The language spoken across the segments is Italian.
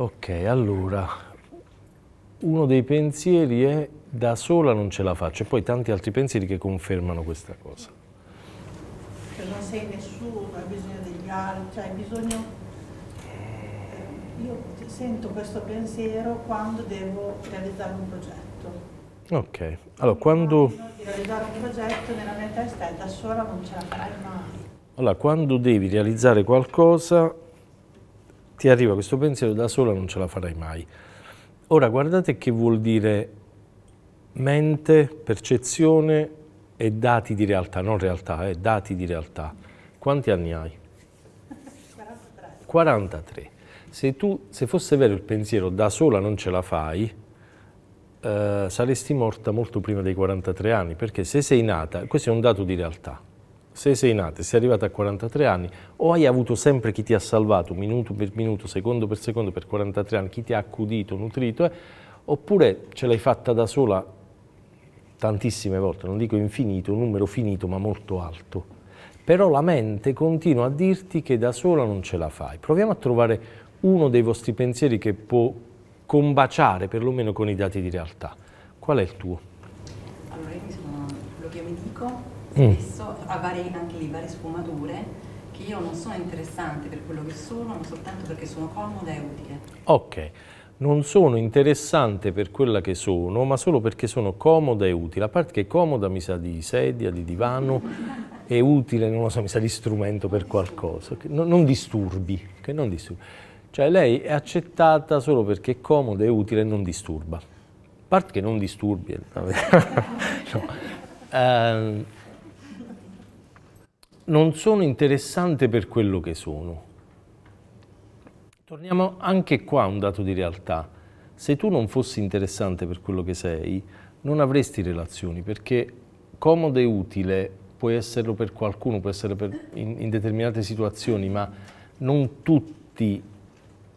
Ok, allora, uno dei pensieri è da sola non ce la faccio e poi tanti altri pensieri che confermano questa cosa. Che non sei nessuno, hai bisogno degli altri, cioè hai bisogno... Io sento questo pensiero quando devo realizzare un progetto. Ok, allora quando... Di realizzare un progetto nella mia testa è da sola non ce la farai mai. Allora, quando devi realizzare qualcosa, ti arriva questo pensiero da sola non ce la farai mai. Ora, guardate che vuol dire mente, percezione e dati di realtà, non realtà, eh, dati di realtà. Quanti anni hai? 43. 43. Se tu, se fosse vero il pensiero da sola non ce la fai, eh, saresti morta molto prima dei 43 anni, perché se sei nata, questo è un dato di realtà, se sei nata sei arrivata a 43 anni, o hai avuto sempre chi ti ha salvato minuto per minuto, secondo per secondo per 43 anni, chi ti ha accudito, nutrito, eh, oppure ce l'hai fatta da sola tantissime volte, non dico infinito, un numero finito ma molto alto. Però la mente continua a dirti che da sola non ce la fai. Proviamo a trovare uno dei vostri pensieri che può combaciare perlomeno con i dati di realtà. Qual è il tuo? Allora io sono, quello che mi dico Mm. spesso, ha varie, anche lì varie sfumature, che io non sono interessante per quello che sono, ma soltanto perché sono comoda e utile. Ok, non sono interessante per quella che sono, ma solo perché sono comoda e utile. A parte che comoda mi sa di sedia, di divano, e utile, non lo so, mi sa di strumento per qualcosa. Che non, non disturbi, che non disturbi. Cioè lei è accettata solo perché è comoda e utile e non disturba. A parte che non disturbi. no. Ehm, non sono interessante per quello che sono. Torniamo anche qua a un dato di realtà. Se tu non fossi interessante per quello che sei, non avresti relazioni, perché comodo e utile può esserlo per qualcuno, può essere per- in, in determinate situazioni, ma non tutti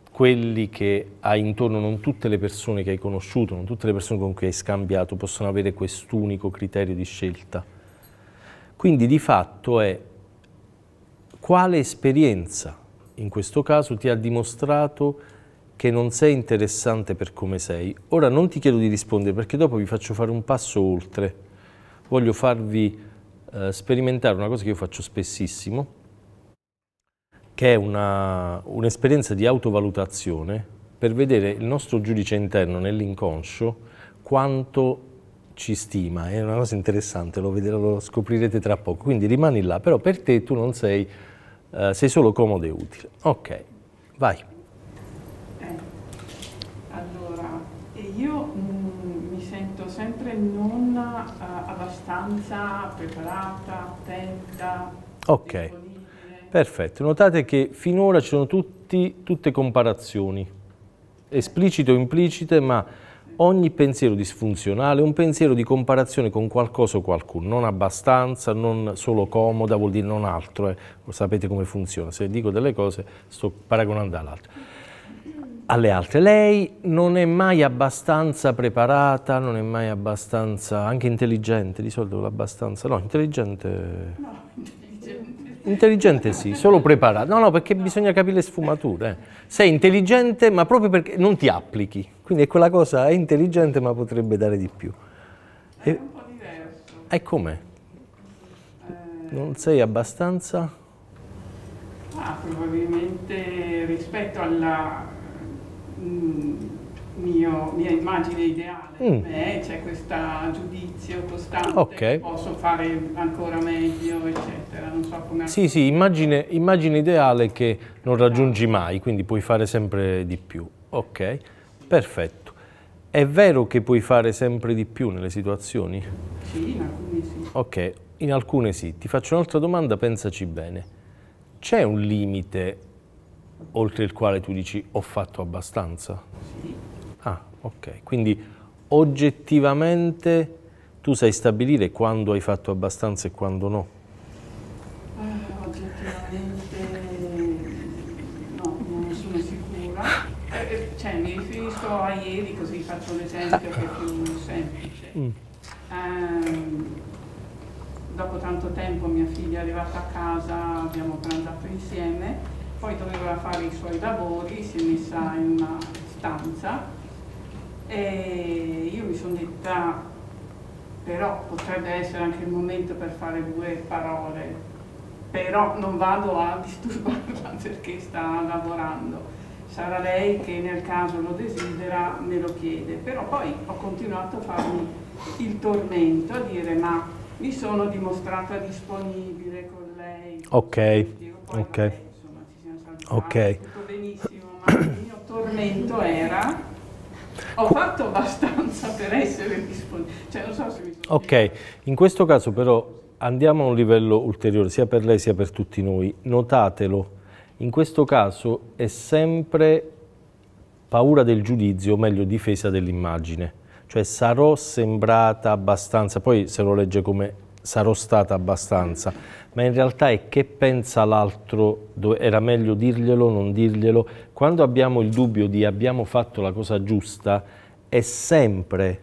quelli che hai intorno, non tutte le persone che hai conosciuto, non tutte le persone con cui hai scambiato possono avere quest'unico criterio di scelta. Quindi di fatto è quale esperienza in questo caso ti ha dimostrato che non sei interessante per come sei. Ora non ti chiedo di rispondere perché dopo vi faccio fare un passo oltre. Voglio farvi eh, sperimentare una cosa che io faccio spessissimo, che è un'esperienza di autovalutazione per vedere il nostro giudice interno nell'inconscio quanto ci stima. È una cosa interessante, lo, vedrete- lo scoprirete tra poco. Quindi rimani là, però per te tu non sei, eh, sei solo comodo e utile. Ok, vai. Eh, Allora, io mm, mi sento sempre non eh, abbastanza preparata, attenta, Ok. Perfetto, notate che finora ci sono tutti, tutte comparazioni, esplicite o implicite, ma ogni pensiero disfunzionale è un pensiero di comparazione con qualcosa o qualcuno, non abbastanza, non solo comoda, vuol dire non altro, eh. Sapete come funziona, se dico delle cose sto paragonando all'altro. Alle altre, lei non è mai abbastanza preparata, non è mai abbastanza, anche intelligente, di solito l'abbastanza, no, intelligente... No, intelligente. Sì, solo preparato. No, no, perché bisogna capire le sfumature. Sei intelligente, ma proprio perché non ti applichi. Quindi è quella cosa, è intelligente, ma potrebbe dare di più. È E, un po' diverso. e com'è? Eh, Non sei abbastanza? ah, probabilmente rispetto alla mm, mio- mia immagine ideale Mm. di me c'è questo giudizio costante, Ok. posso fare ancora meglio, eccetera. Non so come... Sì, sì, immagine, immagine ideale che non raggiungi mai, quindi puoi fare sempre di più. Ok, perfetto. È vero che puoi fare sempre di più nelle situazioni? Sì, in alcuni sì. Ok, in alcune sì. Ti faccio un'altra domanda, pensaci bene. C'è un limite oltre il quale tu dici ho fatto abbastanza? Sì. Ok. Quindi oggettivamente tu sai stabilire quando hai fatto abbastanza e quando no? Eh, oggettivamente no, non sono sicura. Eh, eh, cioè, mi riferisco a ieri, così faccio l'esempio che è più semplice. Mm. Ehm, dopo tanto tempo mia figlia è arrivata a casa, abbiamo pranzato insieme poi doveva fare i suoi lavori, si è messa in una stanza e io mi sono detta però potrebbe essere anche il momento per fare due parole, però non vado a disturbarla perché sta lavorando. Sarà lei che nel caso lo desidera me lo chiede, però poi ho continuato a farmi il tormento, a dire ma mi sono dimostrata disponibile con lei. Ok, ok. vabbè, insomma, ci siamo salutati, Ok. tutto benissimo, ma il mio tormento era ho fatto abbastanza per essere disponibile. Cioè, non so se mi sono Ok, in questo caso però andiamo a un livello ulteriore, sia per lei sia per tutti noi. Notatelo, in questo caso è sempre paura del giudizio, o meglio difesa dell'immagine. Cioè sarò sembrata abbastanza, poi se lo legge come sarò stata abbastanza, ma in realtà è che pensa l'altro, era meglio dirglielo, non dirglielo. Quando abbiamo il dubbio di abbiamo fatto la cosa giusta, è sempre,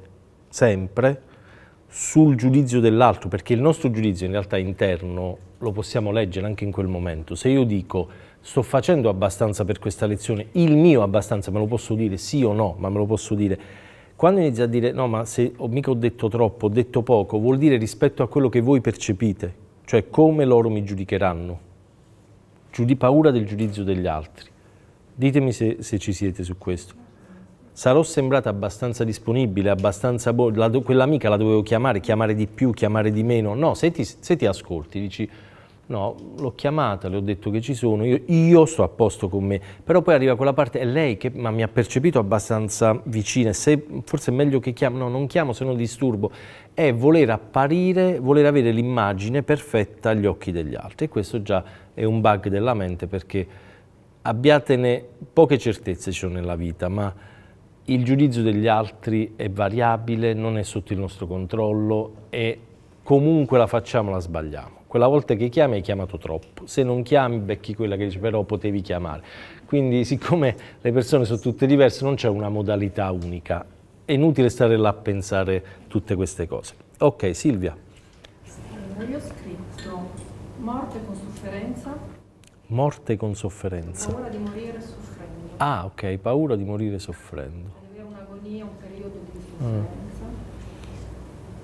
sempre sul giudizio dell'altro, perché il nostro giudizio in realtà interno lo possiamo leggere anche in quel momento. Se io dico sto facendo abbastanza per questa lezione, il mio abbastanza me lo posso dire sì o no, ma me lo posso dire. Quando inizia a dire no, ma se ho mica ho detto troppo, ho detto poco, vuol dire rispetto a quello che voi percepite, cioè come loro mi giudicheranno. Giudi- paura del giudizio degli altri. Ditemi se, se ci siete su questo. Sarò sembrata abbastanza disponibile, abbastanza bo- la do- quell'amica la dovevo chiamare, chiamare di più, chiamare di meno. No, se ti, se ti ascolti, dici no, l'ho chiamata, le ho detto che ci sono, io, io sto a posto con me, però poi arriva quella parte, è lei che ma mi ha percepito abbastanza vicina, se, forse è meglio che chiamo, no, non chiamo se non disturbo, è voler apparire, voler avere l'immagine perfetta agli occhi degli altri. E questo già è un bug della mente perché abbiatene poche certezze ci sono nella vita, ma il giudizio degli altri è variabile, non è sotto il nostro controllo e comunque la facciamo, la sbagliamo. Quella volta che chiami hai chiamato troppo, se non chiami becchi quella che dice però potevi chiamare. Quindi siccome le persone sono tutte diverse non c'è una modalità unica, è inutile stare là a pensare tutte queste cose. Ok, Silvia, Io ho scritto morte con sofferenza, morte con sofferenza. paura di morire soffrendo. Ah, ok, paura di morire soffrendo. Avere un'agonia, un periodo di sofferenza.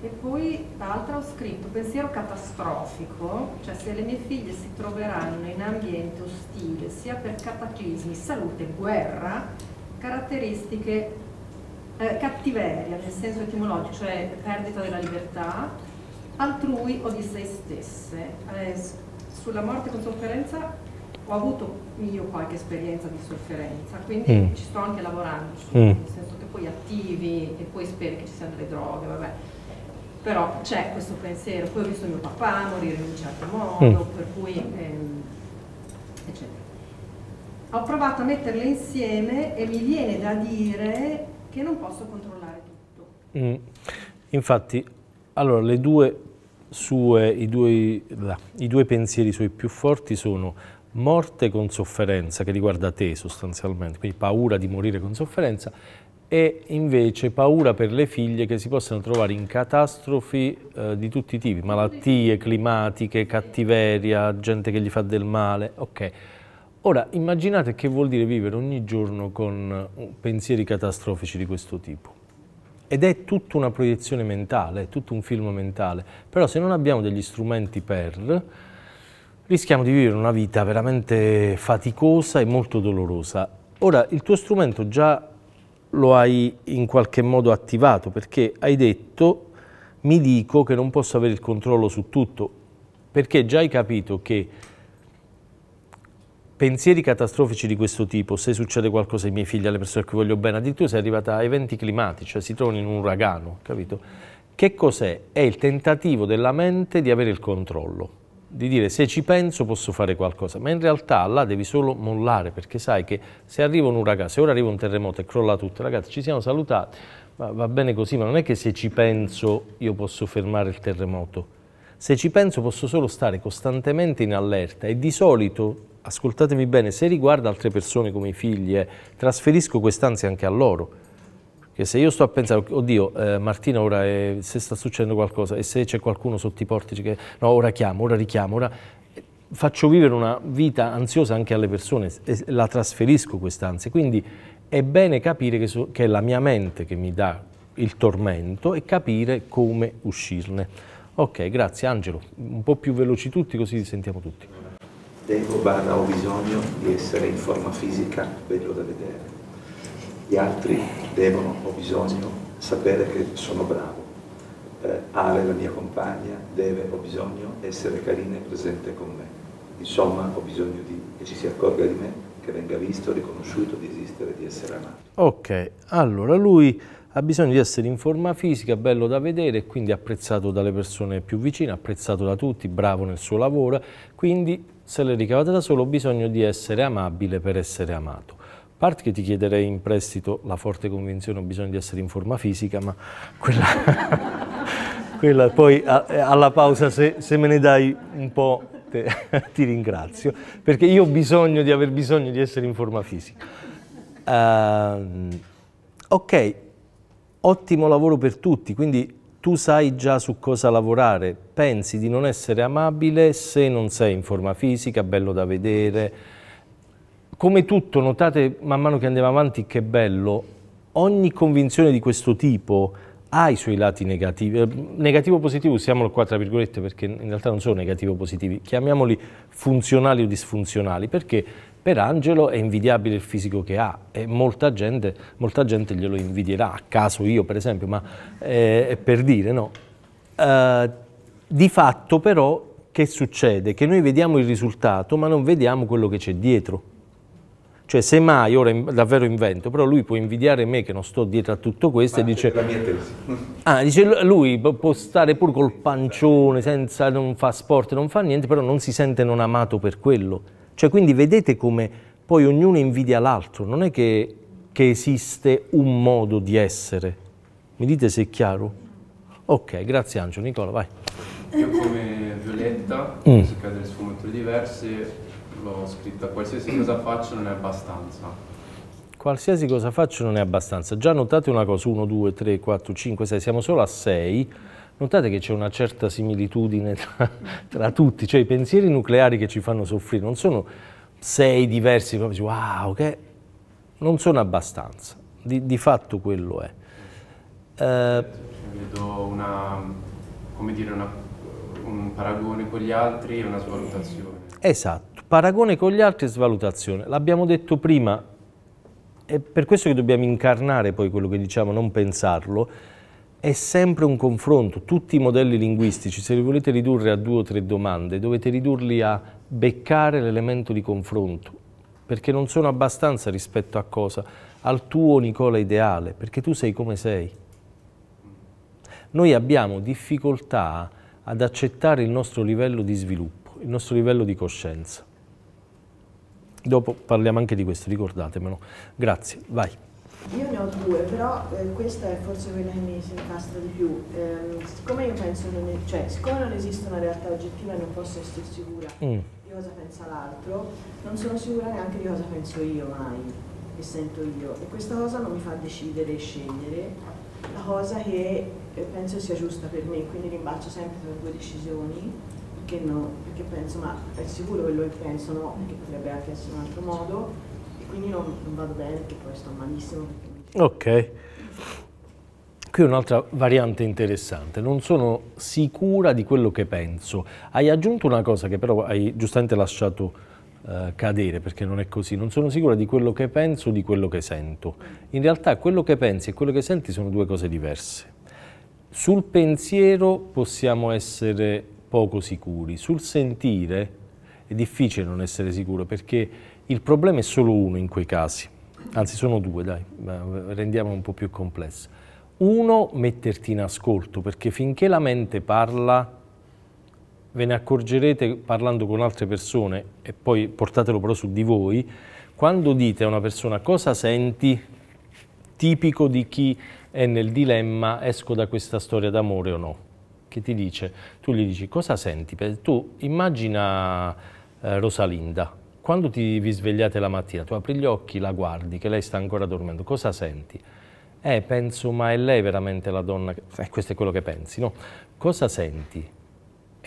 E poi l'altra ho scritto pensiero catastrofico, cioè se le mie figlie si troveranno in ambiente ostile sia per cataclismi, salute, guerra, caratteristiche eh, cattiveria nel senso etimologico, cioè perdita della libertà, altrui o di se stesse. Eh, sulla morte con sofferenza ho avuto io qualche esperienza di sofferenza, quindi Mm. ci sto anche lavorando, su, Mm. nel senso che poi attivi e poi speri che ci siano delle droghe, vabbè. Però c'è questo pensiero, poi ho visto mio papà morire in un certo modo, Mm. per cui ehm, eccetera. Ho provato a metterle insieme e mi viene da dire che non posso controllare tutto. Mm. Infatti, allora, le due sue, i due, là, i due pensieri suoi più forti sono morte con sofferenza, che riguarda te sostanzialmente, quindi paura di morire con sofferenza, e invece paura per le figlie che si possano trovare in catastrofi eh, di tutti i tipi, malattie climatiche, cattiveria, gente che gli fa del male. Ok. Ora, immaginate che vuol dire vivere ogni giorno con eh, pensieri catastrofici di questo tipo. Ed è tutta una proiezione mentale, è tutto un film mentale. Però se non abbiamo degli strumenti per, rischiamo di vivere una vita veramente faticosa e molto dolorosa. Ora, il tuo strumento già lo hai in qualche modo attivato perché hai detto mi dico che non posso avere il controllo su tutto perché già hai capito che pensieri catastrofici di questo tipo, se succede qualcosa ai miei figli, alle persone cui voglio bene, addirittura sei arrivata a eventi climatici, cioè si trovano in un uragano, capito? Che cos'è? È il tentativo della mente di avere il controllo, di dire se ci penso posso fare qualcosa, ma in realtà là devi solo mollare, perché sai che se arriva un uragano, se ora arriva un terremoto e crolla tutto, ragazzi ci siamo salutati, va, va bene così, ma non è che se ci penso io posso fermare il terremoto, se ci penso posso solo stare costantemente in allerta e di solito, ascoltatemi bene, se riguarda altre persone come i figli, eh, trasferisco quest'ansia anche a loro. Che se io sto a pensare, oddio, eh, Martina ora è, se sta succedendo qualcosa e se c'è qualcuno sotto i portici che no, ora chiamo, ora richiamo, ora faccio vivere una vita ansiosa anche alle persone, e la trasferisco quest'ansia, quindi è bene capire che, so, che è la mia mente che mi dà il tormento e capire come uscirne. Ok, grazie Angelo, un po' più veloci tutti così sentiamo tutti. Devo barra ho bisogno di essere in forma fisica, bello da vedere. Gli altri devono, ho bisogno, sapere che sono bravo. Eh, Ale, la mia compagna, deve, ho bisogno, essere carina e presente con me. Insomma, ho bisogno di, che ci si accorga di me, che venga visto, riconosciuto, di esistere, di essere amato. Ok, allora lui ha bisogno di essere in forma fisica, bello da vedere, quindi apprezzato dalle persone più vicine, apprezzato da tutti, bravo nel suo lavoro, quindi se l'è ricavata da solo ho bisogno di essere amabile per essere amato. A parte che ti chiederei in prestito la forte convinzione ho bisogno di essere in forma fisica, ma quella, quella poi alla pausa se, se, me ne dai un po' te, ti ringrazio, perché io ho bisogno di aver bisogno di essere in forma fisica. Uh, ok, ottimo lavoro per tutti, quindi tu sai già su cosa lavorare, pensi di non essere amabile se non sei in forma fisica, bello da vedere. Come tutto, notate man mano che andiamo avanti che bello, ogni convinzione di questo tipo ha i suoi lati negativi. Eh, negativo positivo usiamolo qua tra virgolette perché in realtà non sono negativo positivi, chiamiamoli funzionali o disfunzionali, perché per Angelo è invidiabile il fisico che ha e molta gente, molta gente glielo invidierà, a caso io per esempio, ma eh, per dire, no? Uh, di fatto però che succede? Che noi vediamo il risultato ma non vediamo quello che c'è dietro. Cioè se mai, ora davvero invento, però lui può invidiare me che non sto dietro a tutto questo ma e dice... La mia tesi. Ah, dice lui può stare pure col pancione, senza, non fa sport, non fa niente, però non si sente non amato per quello. Cioè, quindi vedete come poi ognuno invidia l'altro, non è che, che, esiste un modo di essere. Mi dite se è chiaro? Ok, grazie Angelo. Nicola, vai. Io come Violetta, mm. cercare delle sfumature diverse, l'ho scritta, qualsiasi cosa faccio non è abbastanza. Qualsiasi cosa faccio non è abbastanza. Già notate una cosa, 1, 2, 3, 4, 5, 6, siamo solo a 6 Notate che c'è una certa similitudine tra, tra, tutti, cioè i pensieri nucleari che ci fanno soffrire non sono sei diversi, proprio wow, che non sono abbastanza, di, di fatto quello è. Eh, vedo una, come dire, una, un paragone con gli altri e una svalutazione. Esatto, paragone con gli altri e svalutazione. L'abbiamo detto prima, è per questo che dobbiamo incarnare poi quello che diciamo, non pensarlo, è sempre un confronto. Tutti i modelli linguistici, se li volete ridurre a due o tre domande, dovete ridurli a beccare l'elemento di confronto, perché non sono abbastanza rispetto a cosa? Al tuo Nicola ideale, perché tu sei come sei. Noi abbiamo difficoltà ad accettare il nostro livello di sviluppo, il nostro livello di coscienza. Dopo parliamo anche di questo, ricordatemelo. Grazie, vai. Io ne ho due, però eh, questa è forse quella che mi si incastra di più. Eh, siccome io penso, non è, cioè, siccome non esiste una realtà oggettiva e non posso essere sicura mm. di cosa pensa l'altro, non sono sicura neanche di cosa penso io mai e sento io. E questa cosa non mi fa decidere e scegliere la cosa che eh, penso sia giusta per me, quindi rimbalzo sempre tra due decisioni, perché, no, perché penso, ma è sicuro quello che penso, no, perché potrebbe anche essere un altro modo quindi non, non vado bene perché poi sto malissimo. Ok. Qui un'altra variante interessante, non sono sicura di quello che penso. Hai aggiunto una cosa che però hai giustamente lasciato uh, cadere, perché non è così, non sono sicura di quello che penso o di quello che sento. In realtà quello che pensi e quello che senti sono due cose diverse. Sul pensiero possiamo essere poco sicuri, sul sentire è difficile non essere sicuro perché il problema è solo uno in quei casi, anzi sono due, dai, rendiamolo un po' più complesso. Uno, metterti in ascolto, perché finché la mente parla, ve ne accorgerete parlando con altre persone, e poi portatelo però su di voi, quando dite a una persona cosa senti, tipico di chi è nel dilemma esco da questa storia d'amore o no, che ti dice, tu gli dici cosa senti, tu immagina eh, Rosalinda, quando ti vi svegliate la mattina, tu apri gli occhi, la guardi, che lei sta ancora dormendo, cosa senti? Eh, penso, ma è lei veramente la donna? Che... Eh, questo è quello che pensi, no? Cosa senti?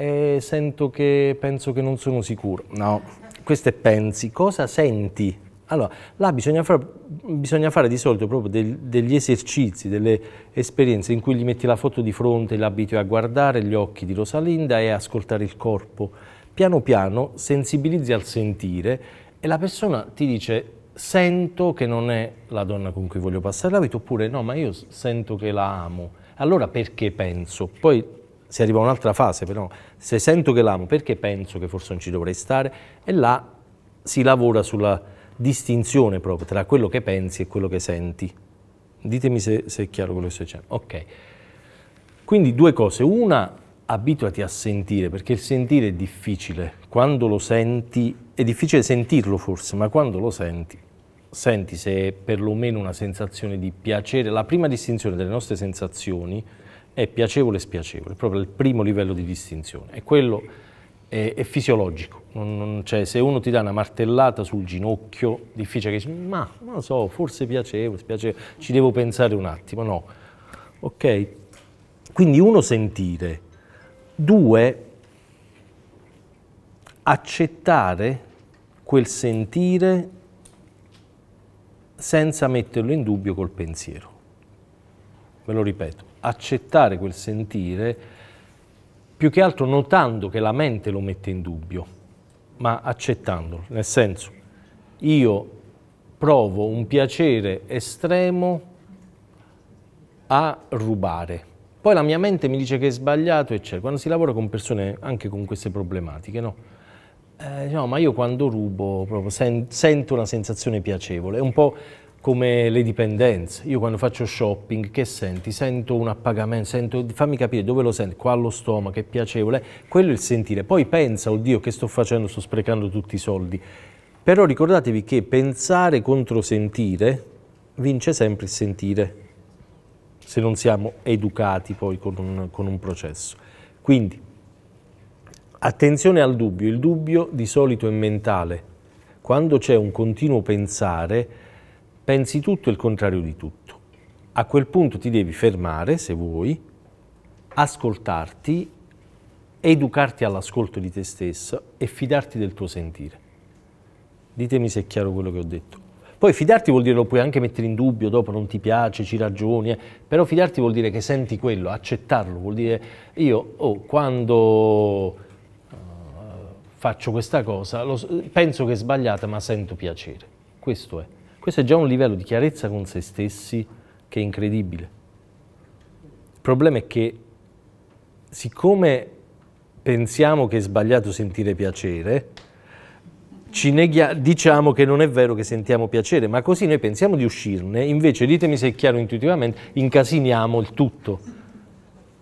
e sento che penso che non sono sicuro. No, questo è pensi. Cosa senti? Allora, là bisogna fare, bisogna fare di solito proprio del, degli esercizi, delle esperienze in cui gli metti la foto di fronte, l'abitui a guardare gli occhi di Rosalinda e ascoltare il corpo. Piano piano sensibilizzi al sentire e la persona ti dice sento che non è la donna con cui voglio passare la vita oppure no, ma io sento che la amo. Allora perché penso? Poi si arriva a un'altra fase, però se sento che l'amo, perché penso che forse non ci dovrei stare? E là si lavora sulla distinzione proprio tra quello che pensi e quello che senti. Ditemi se, se è chiaro quello che sto dicendo. Ok. Quindi due cose. Una, abituati a sentire, perché il sentire è difficile. Quando lo senti, è difficile sentirlo forse, ma quando lo senti, senti se è perlomeno una sensazione di piacere. La prima distinzione delle nostre sensazioni è piacevole e spiacevole, proprio il primo livello di distinzione. E quello è, è fisiologico. Non, non, cioè, se uno ti dà una martellata sul ginocchio, difficile che dici, ma non lo so, forse piacevole, spiacevole, ci devo pensare un attimo. No. Ok? Quindi uno sentire, due accettare quel sentire senza metterlo in dubbio col pensiero. Ve lo ripeto, accettare quel sentire più che altro notando che la mente lo mette in dubbio, ma accettandolo, nel senso io provo un piacere estremo a rubare. Poi la mia mente mi dice che è sbagliato, eccetera. Quando si lavora con persone anche con queste problematiche, no? Eh, no, ma io quando rubo proprio sen sento una sensazione piacevole, è un po' come le dipendenze. Io quando faccio shopping, che senti? Sento un appagamento, sento, fammi capire dove lo senti, qua allo stomaco, è piacevole, quello è il sentire. Poi pensa, oddio, che sto facendo? Sto sprecando tutti i soldi. Però ricordatevi che pensare contro sentire vince sempre il sentire, se non siamo educati poi con un, con un processo. Quindi, attenzione al dubbio, il dubbio di solito è mentale. Quando c'è un continuo pensare, pensi tutto e il contrario di tutto. A quel punto ti devi fermare, se vuoi, ascoltarti, educarti all'ascolto di te stesso e fidarti del tuo sentire. Ditemi se è chiaro quello che ho detto. Poi fidarti vuol dire lo puoi anche mettere in dubbio, dopo non ti piace, ci ragioni, eh. però fidarti vuol dire che senti quello, accettarlo, vuol dire io oh, quando uh, faccio questa cosa lo, penso che è sbagliata ma sento piacere, questo è. Questo è già un livello di chiarezza con se stessi che è incredibile. Il problema è che siccome pensiamo che è sbagliato sentire piacere, ci neghia, diciamo che non è vero che sentiamo piacere, ma così noi pensiamo di uscirne, invece ditemi se è chiaro intuitivamente, incasiniamo il tutto.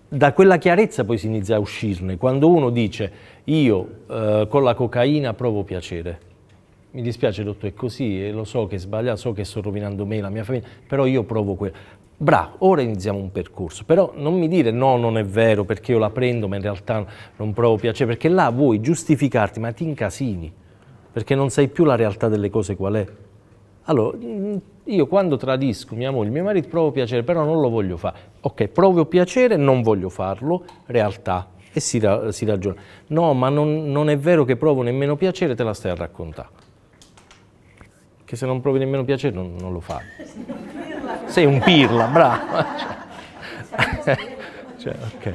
Da quella chiarezza poi si inizia a uscirne, quando uno dice io eh, con la cocaina provo piacere, mi dispiace dottor, è così, e lo so che è sbagliato, so che sto rovinando me, la mia famiglia, però io provo quello. Bravo, ora iniziamo un percorso, però non mi dire no, non è vero, perché io la prendo, ma in realtà non provo piacere, perché là vuoi giustificarti, ma ti incasini, perché non sai più la realtà delle cose qual è. Allora, mm, io quando tradisco mia moglie, mio marito, provo piacere, però non lo voglio fare. Ok, provo piacere, non voglio farlo, realtà, e si, ra si ragiona. No, ma non, non è vero che provo nemmeno piacere, te la stai a raccontare che se non provi nemmeno piacere non, non lo fai. Sei un pirla, bravo. cioè, okay.